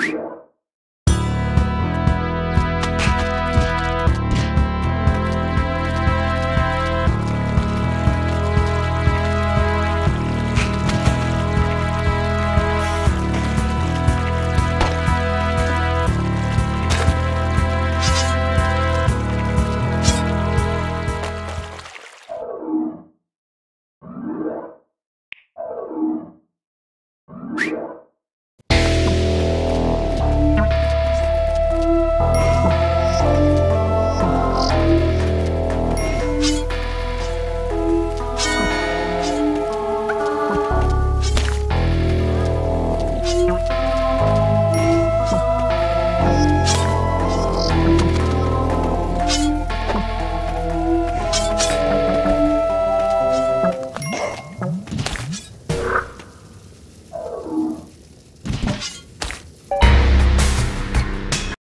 you